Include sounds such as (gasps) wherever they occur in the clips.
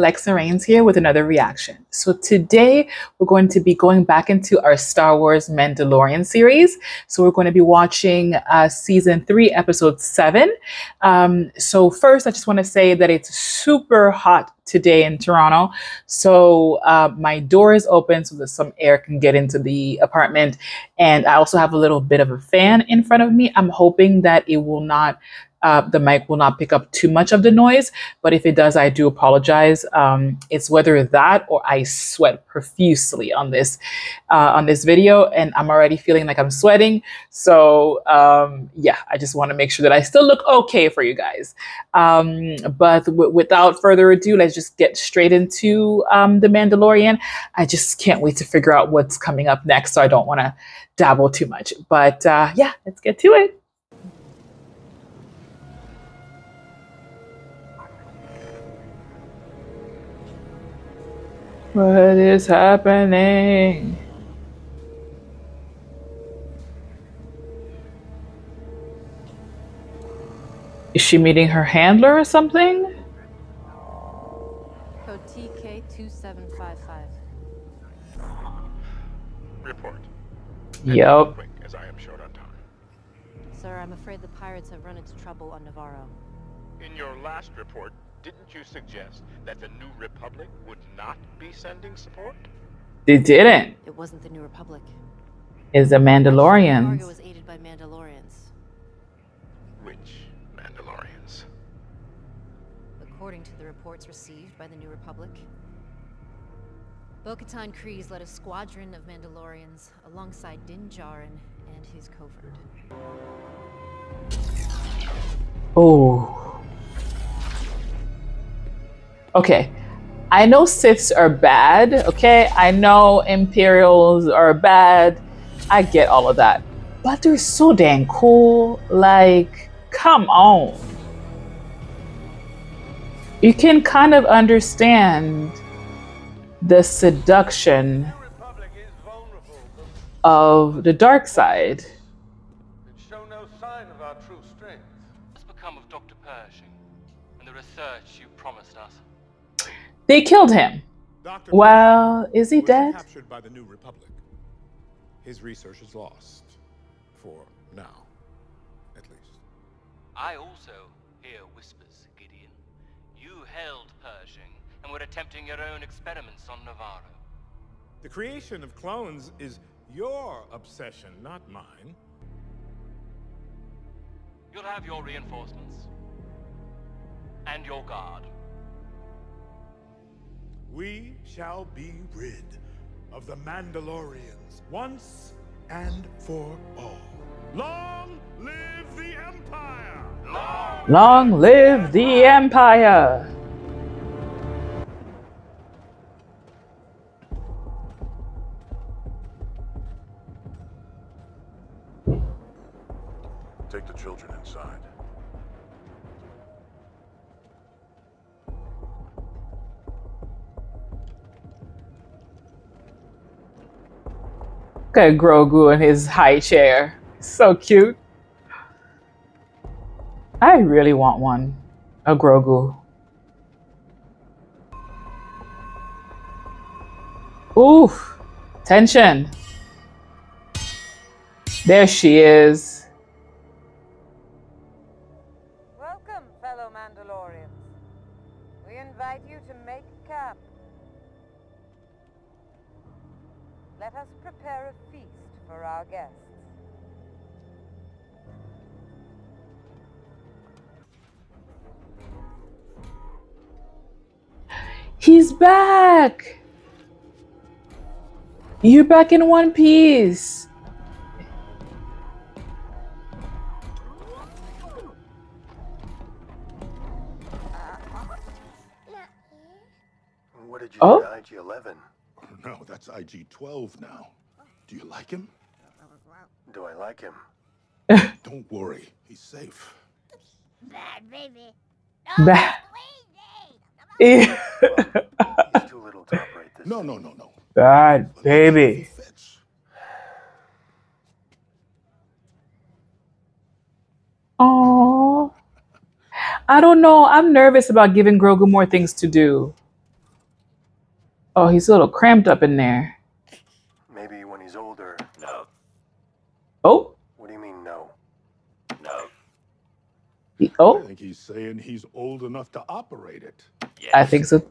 Alexxa Reacts here with another reaction. So today we're going to be going back into our Star Wars Mandalorian series. So we're going to be watching uh, season three, episode seven. Um, so first, I just want to say that it's super hot today in Toronto. So uh, my door is open so that some air can get into the apartment. And I also have a little bit of a fan in front of me. I'm hoping that it will not uh, the mic will not pick up too much of the noise, but if it does, I do apologize. Um, it's whether that or I sweat profusely on this uh, on this video, and I'm already feeling like I'm sweating. So um, yeah, I just want to make sure that I still look okay for you guys. Um, but without further ado, let's just get straight into um, the Mandalorian. I just can't wait to figure out what's coming up next, so I don't want to dabble too much. But uh, yeah, let's get to it. What is happening? Is she meeting her handler or something? TK2755. Report. Yep. Quick, as I am short on time. Sir, I'm afraid the pirates have run into trouble on Navarro. In your last report, didn't you suggest that the New Republic would not be sending support? They didn't. It wasn't the New Republic. It's the Mandalorians. Cargo was aided by Mandalorians. Which Mandalorians? According to the reports received by the New Republic, Bo-Katan Kryze led a squadron of Mandalorians alongside Din Djarin and his covert. Oh. Okay. I know Siths are bad, okay? I know Imperials are bad. I get all of that. But they're so dang cool. Like, come on. You can kind of understand the seduction of the dark side. show no sign of our true strength. What's become of Dr. Pershing and the research you promised us? They killed him. Dr. Well, is he was dead? captured by the New Republic. His research is lost. For now, at least. I also hear whispers, Gideon. You held Pershing and were attempting your own experiments on Navarro. The creation of clones is your obsession, not mine. You'll have your reinforcements. And your guard. We shall be rid of the Mandalorians once and for all. Long live the Empire! Long Long live the Empire! Take the children inside. Look at Grogu in his high chair. So cute. I really want one. A Grogu. Oof. Tension. There she is. Fellow Mandalorians. We invite you to make camp. Let us prepare a feast for our guests. He's back. You're back in one piece. What did you Oh? do to IG-11? No, that's IG-12 now. Do you like him? Do I like him? (laughs) Don't worry, he's safe. Bad baby. Ba- (laughs) He's too little to operate this. No, no, no, no. Bad He baby. fits. Oh, I don't know. I'm nervous about giving Grogu more things to do. Oh, he's a little cramped up in there. Maybe when he's older. No. Oh, What do you mean, no? No. he- oh. I oh, think he's saying he's old enough to operate it. Yes. I think so.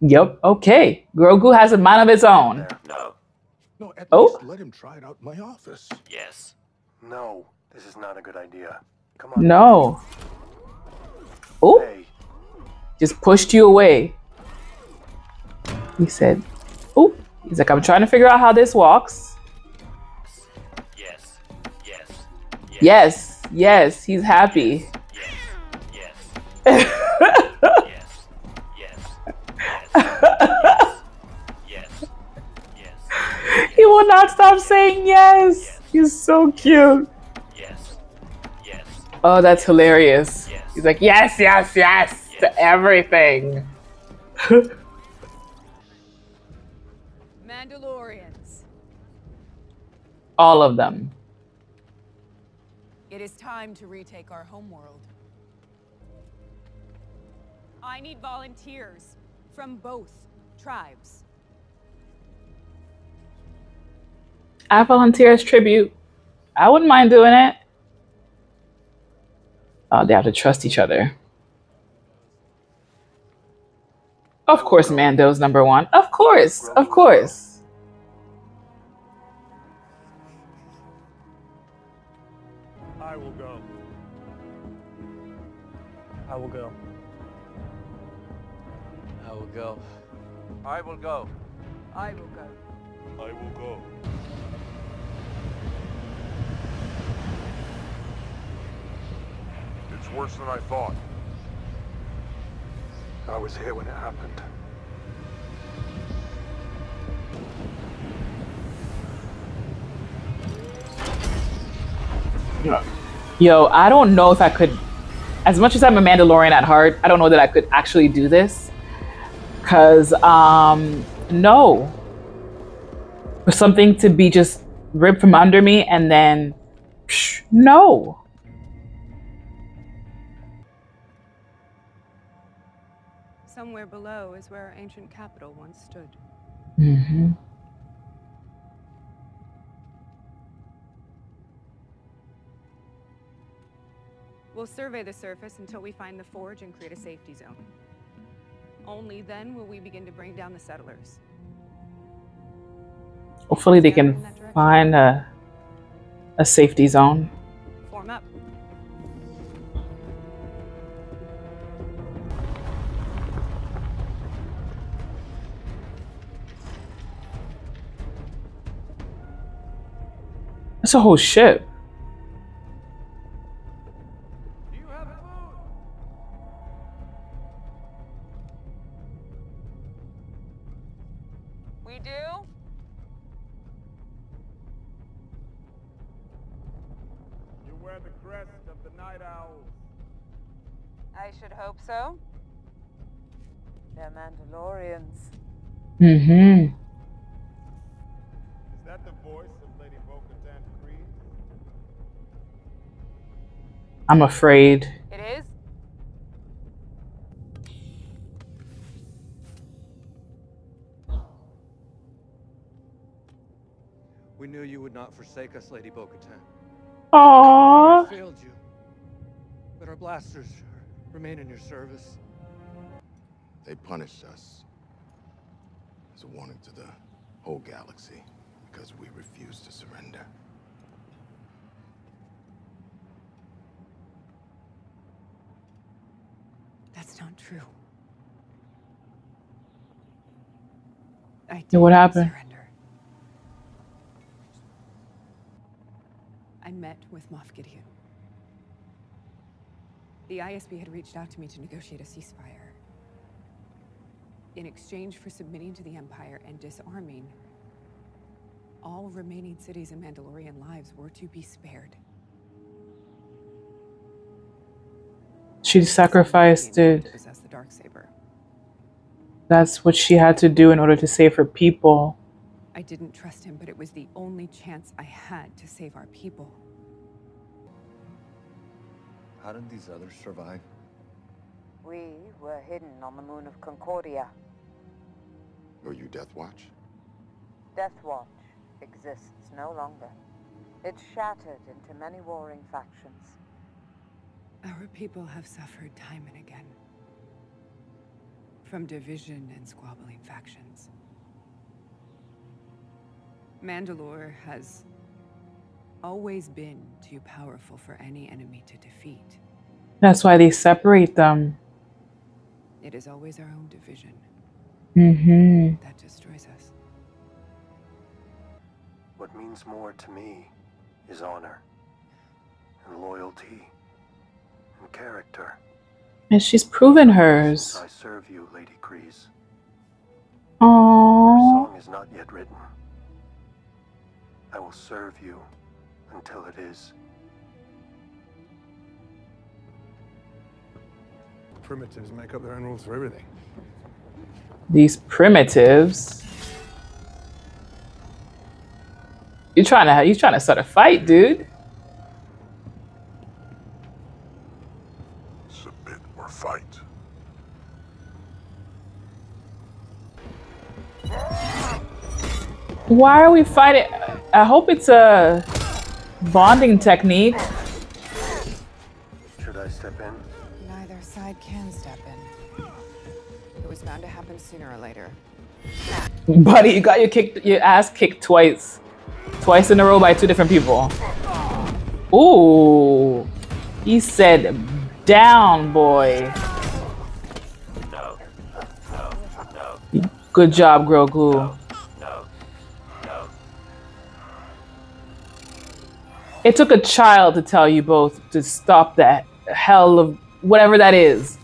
Yep. Okay. Grogu has a mind of his own. No. No, at Oh. least let him try it out in my office. Yes. No, this is not a good idea. Come on. No. Oh, Hey, just pushed you away. He said, "Oh." He's like, "I'm trying to figure out how this walks." Yes. Yes. Yes. Yes. He's happy. Yes. Yes. Yes. Yes. Yes. Yes. Yes. He will not stop saying yes. He's so cute. Yes. Yes. Oh, that's hilarious. Yes. He's like, yes, yes, yes, Yes. to everything. All of them. it is time to retake our homeworld. I need volunteers from both tribes. I volunteer as tribute. I wouldn't mind doing it. Oh, they have to trust each other. Of course, Mando's number one. Of course, of course. I will go. I will go. I will go. I will go. I will go. It's worse than I thought. I was here when it happened. Yeah. Yo, I don't know if I could, as much as I'm a Mandalorian at heart, I don't know that I could actually do this. Cause, um, no. For something to be just ripped from under me and then, psh, no. Somewhere below is where our ancient capital once stood. hmm We'll survey the surface until we find the forge and create a safety zone. Only then will we begin to bring down the settlers. Hopefully, they can find a, a safety zone. Form up. That's a whole ship. Mm-hmm. Is that the voice of Lady Bo-Katan Kryze? I'm afraid. It is? We knew you would not forsake us, Lady Bo-Katan. Aww. We failed you. But our blasters remain in your service. They punished us as a warning to the whole galaxy because we refused to surrender. That's not true. I Yeah, what happened? Surrender. I met with Moff Gideon. The ISB had reached out to me to negotiate a ceasefire. In exchange for submitting to the Empire and disarming, all remaining cities and Mandalorian lives were to be spared. She sacrificed Gideon it. to possess the Darksaber. That's what she had to do in order to save her people. I didn't trust him, but it was the only chance I had to save our people. How did these others survive? We were hidden on the moon of Concordia. Were you Death Watch? Death Watch exists no longer. It's shattered into many warring factions. Our people have suffered time and again. From division and squabbling factions. Mandalore has always been too powerful for any enemy to defeat. That's why they separate them. It is always our own division. Mm-hmm. That destroys us. What means more to me is honor and loyalty and character. And she's proven hers. I serve you, Lady Kryze. Aww. Your song is not yet written. I will serve you until it is. Primitives make up their own rules for everything. These primitives. You trying to you trying to start a fight, dude? Submit or fight. Why are we fighting? I hope it's a bonding technique. Should I step in? Can step in. It was bound to happen sooner or later. Buddy, you got your kicked your ass kicked twice. Twice in a row by two different people. Ooh. He said down, boy. Good job, Grogu. It took a child to tell you both to stop that hell of whatever that is.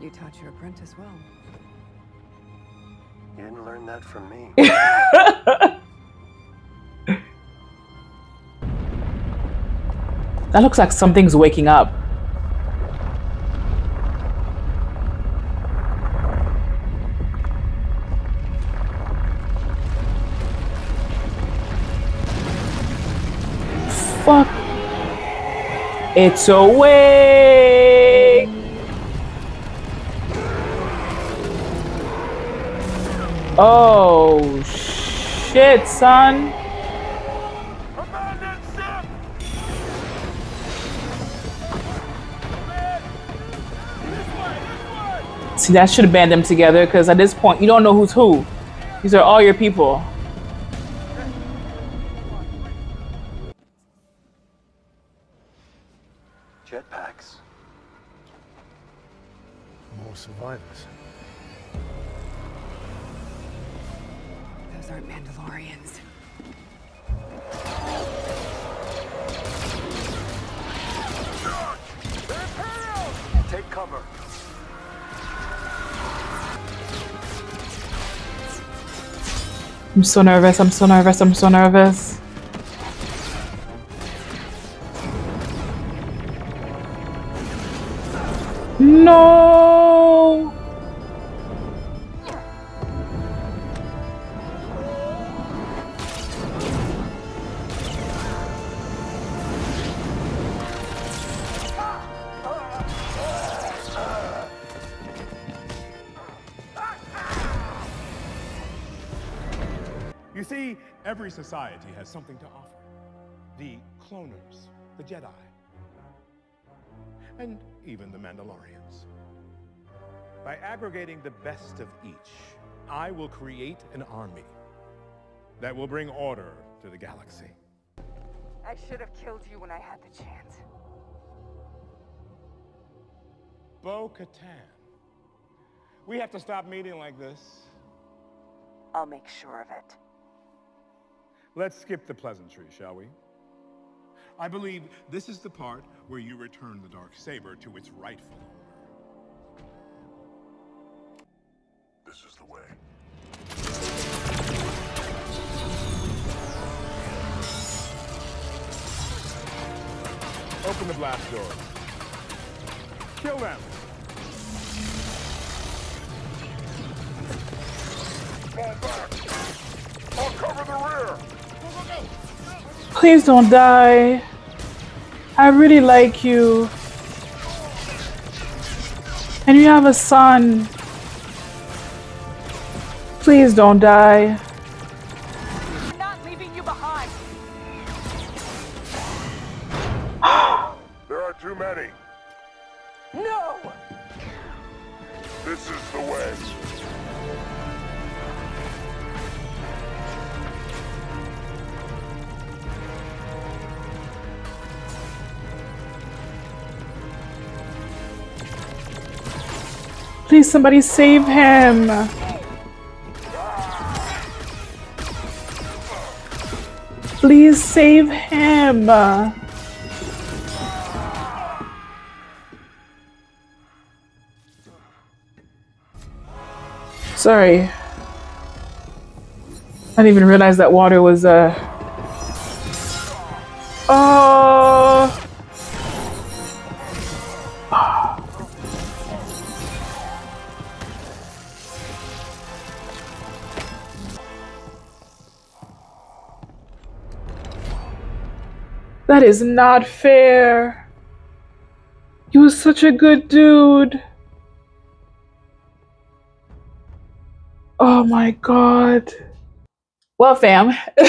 You taught your apprentice well. You didn't learn that from me. (laughs) That looks like something's waking up. It's awake. Oh, shit, son. See, that should have band them together because at this point, you don't know who's who. These are all your people. More survivors. Those aren't Mandalorians. Take cover. I'm so nervous. I'm so nervous. I'm so nervous. No. You see, every society has something to offer. The cloners, the Jedi, and even the Mandalorians. By aggregating the best of each, I will create an army that will bring order to the galaxy. I should have killed you when I had the chance. Bo Katan. We have to stop meeting like this. I'll make sure of it. Let's skip the pleasantry, shall we? I believe this is the part where you return the dark saber to its rightful owner. This is the way. Open the blast door. Kill them. Fall back. I'll cover the rear. Please don't die. I really like you. And you have a son. Please don't die. We're not leaving you behind. (gasps) there are too many. No! This is the way. Please, somebody save him. Please save him. Sorry. I didn't even realize that water was, uh... Oh! That is not fair. You was such a good dude. Oh my god. Well, fam. (laughs)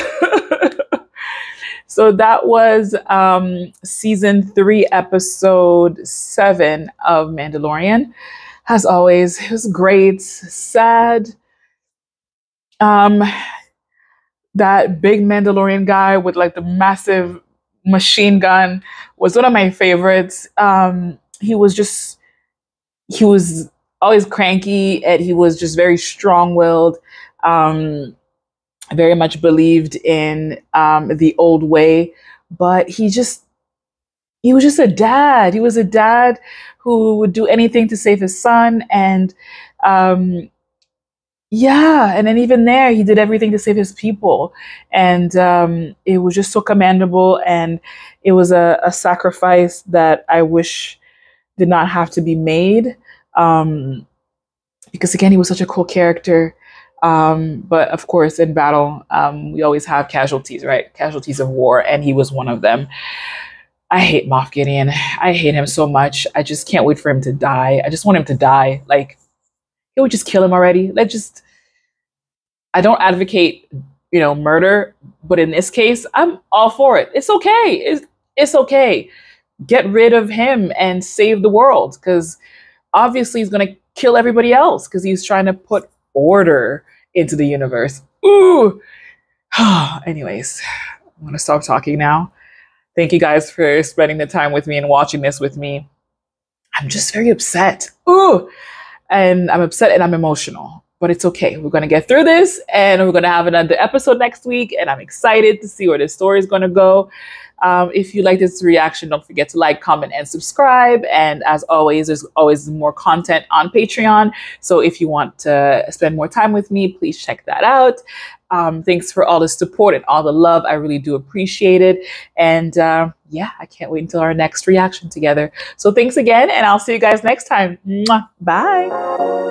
so that was um, season three, episode seven of Mandalorian. As always, it was great, sad. Um, that big Mandalorian guy with like the massive machine gun was one of my favorites. Um, he was just, he was always cranky and he was just very strong willed. Um, very much believed in um, the old way, but he just, he was just a dad. He was a dad who would do anything to save his son. And um, yeah, and then even there, he did everything to save his people, and um, it was just so commendable. And it was a, a, sacrifice that I wish did not have to be made, um, because again, he was such a cool character. Um, but of course, in battle, um, we always have casualties, right? Casualties of war, and he was one of them. I hate Moff Gideon. I hate him so much. I just can't wait for him to die. I just want him to die. Like it would just kill him already. Let's just. I don't advocate, you know, murder, but in this case, I'm all for it. It's okay. It's it's okay. Get rid of him and save the world because obviously he's gonna kill everybody else because he's trying to put order into the universe. Ooh. (sighs) Anyways, I'm gonna stop talking now. Thank you guys for spending the time with me and watching this with me. I'm just very upset. Ooh and I'm upset and I'm emotional. But it's okay. We're gonna get through this, and we're gonna have another episode next week. And I'm excited to see where this story is gonna go. Um, if you like this reaction, don't forget to like, comment, and subscribe. And as always, there's always more content on Patreon. So if you want to spend more time with me, please check that out. Um, thanks for all the support and all the love. I really do appreciate it. And uh, yeah, I can't wait until our next reaction together. So thanks again, and I'll see you guys next time. Mwah. Bye.